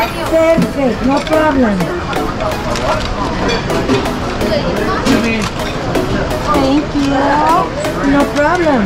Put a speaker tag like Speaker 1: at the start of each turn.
Speaker 1: Perfect, no problem.
Speaker 2: Thank you.
Speaker 1: No problem.